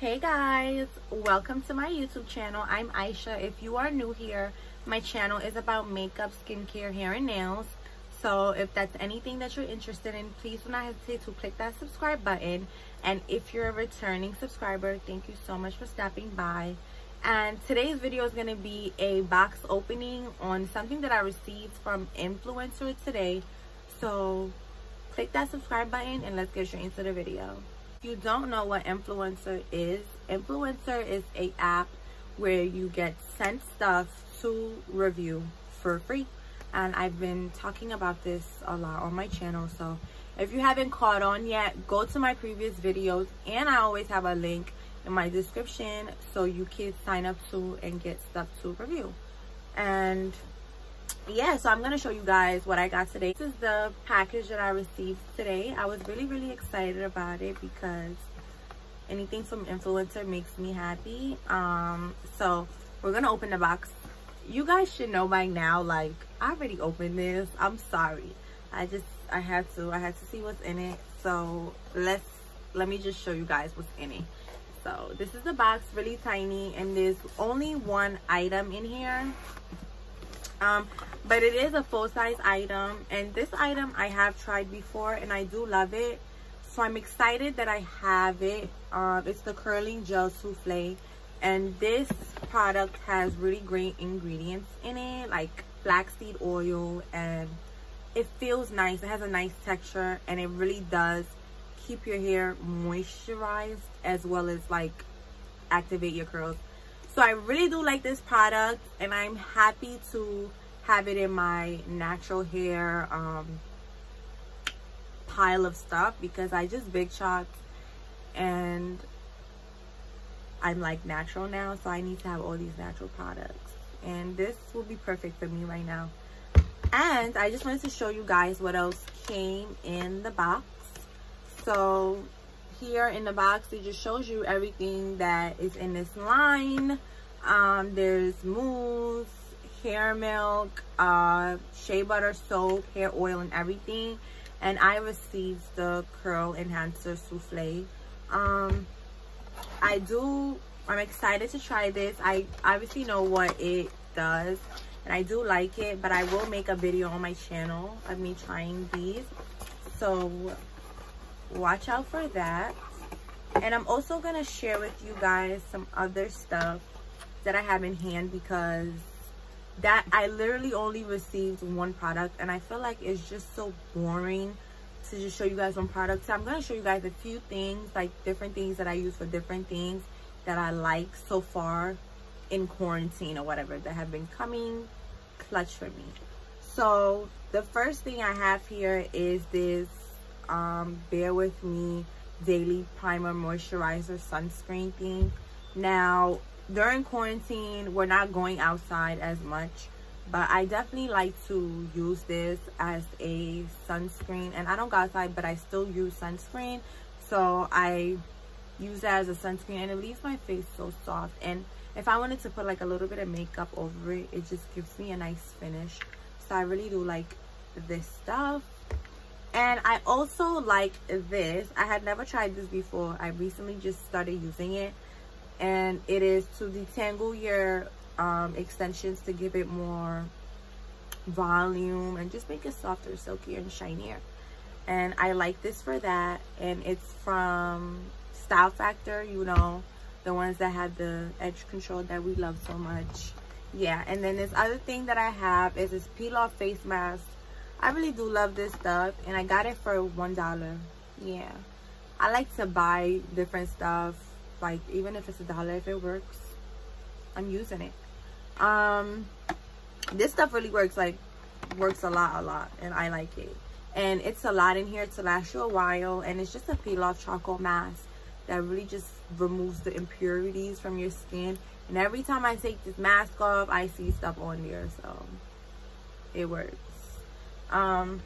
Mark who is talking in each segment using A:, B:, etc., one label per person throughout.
A: Hey guys, welcome to my YouTube channel. I'm Aisha. If you are new here, my channel is about makeup, skincare, hair, and nails. So if that's anything that you're interested in, please do not hesitate to click that subscribe button. And if you're a returning subscriber, thank you so much for stopping by. And today's video is going to be a box opening on something that I received from Influenster today. So click that subscribe button and let's get straight into the video you don't know what Influenster is, Influenster is a app where you get sent stuff to review for free. And I've been talking about this a lot on my channel. So if you haven't caught on yet, go to my previous videos. And I always have a link in my description so you can sign up to and get stuff to review. And yeah so i'm to show you guys what i got today. This is the package that i received today. I was really really excited about it because anything from Influenster makes me happy. Um so we're gonna open the box. You guys should know by now like i already opened this. I'm sorry. I just i had to i had to see what's in it. So let's let me just show you guys what's in it. So this is the box really tiny and there's only one item in here um but it is a full-size item and this item i have tried before and i do love it. So i'm excited that i have it. Um it's the curling gel souffle and this product has really great ingredients in it like flaxseed oil and it feels nice. It has a nice texture and it really does keep your hair moisturized as well as like activate your curls so i really do like this product and i'm happy to have it in my natural hair um, pile of stuff because I just big shots and I'm like natural now so I need to have all these natural products. And this will be perfect for me right now. And I just wanted to show you guys what else came in the box. So here in the box it just shows you everything that is in this line um, there's mousse hair milk, uh, shea butter soap, hair oil, and everything. And I received the Curl Enhancer Souffle. Um, I do, I'm excited to try this. I obviously know what it does. And I do like it, but I will make a video on my channel of me trying these. So watch out for that. And I'm also to share with you guys some other stuff that I have in hand because that I literally only received one product and I feel like it's just so boring to just show you guys one product. So I'm to show you guys a few things, like different things that I use for different things that I like so far in quarantine or whatever that have been coming clutch for me. So the first thing I have here is this um, Bare With Me Daily Primer Moisturizer Sunscreen thing. Now, during quarantine we're not going outside as much but i definitely like to use this as a sunscreen. And i don't go outside but i still use sunscreen. So i use that as a sunscreen and it leaves my face so soft. And if i wanted to put like a little bit of makeup over it it just gives me a nice finish. So i really do like this stuff and i also like this i had never tried this before i recently just started using it and it is to detangle your um, extensions to give it more volume and just make it softer, silkier, and shinier. And I like this for that. And it's from Style Factor, you know, the ones that have the edge control that we love so much. Yeah, and then this other thing that I have is this peel off face mask. I really do love this stuff and I got it for $1. Yeah. I like to buy different stuff like even if it's a dollar if it works i'm using it um this stuff really works like works a lot a lot and i like it and it's a lot in here to last you a while and it's just a peel off charcoal mask that really just removes the impurities from your skin and every time i take this mask off i see stuff on there so it works um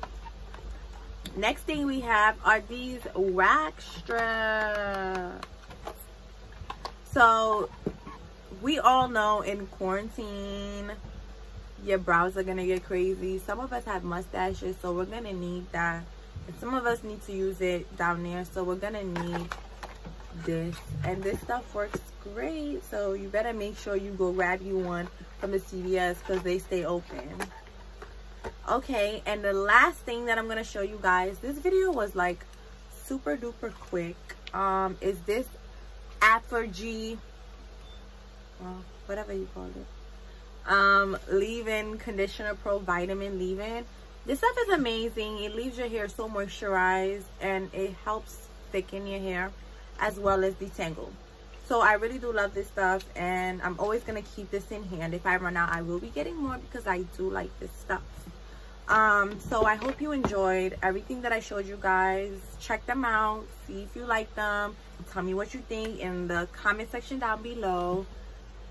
A: next thing we have are these wax straps so we all know in quarantine, your brows are gonna get crazy. Some of us have mustaches, so we're gonna need that. And some of us need to use it down there, so we're gonna need this and this stuff works great so you better make sure you go grab you one from the CVS because they stay open okay and the last thing that I'm gonna show you guys this video was like super duper quick. Um is this ApHogee well whatever you call it um leave-in conditioner pro vitamin leave-in. This stuff is amazing. It leaves your hair so moisturized and it helps thicken your hair as well as detangle. So i really do love this stuff and i'm always going to keep this in hand. If i run out i will be getting more because i do like this stuff um so i hope you enjoyed everything that i showed you guys. Check them out. See if you like them. Tell me what you think in the comment section down below.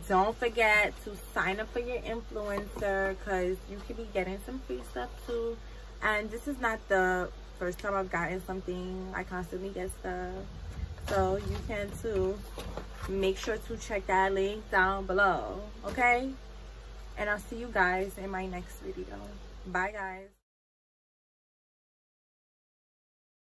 A: Don't forget to sign up for your Influenster because you could be getting some free stuff too. And this is not the first time i've gotten something. I constantly get stuff. So you can too. Make sure to check that link down below okay? And i'll see you guys in my next video Bye, guys.